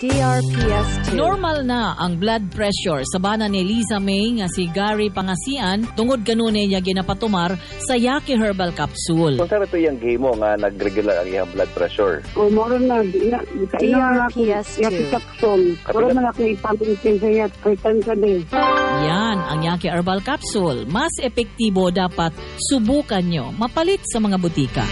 DRPS2. Normal na ang blood pressure sa bana ni Liza May nga si Gary Pangasian tungod kanunay niya ginapatumar sa Yaki Herbal Capsule. Kung saan ito yung game mo nga nag-regular ang iyang blood pressure? O moro na, DRPS2. yaki kapsol. Moro man ako ipamilitin sa yat. Yan ang Yaki Herbal Capsule. Mas epektibo dapat subukan nyo mapalit sa mga butika.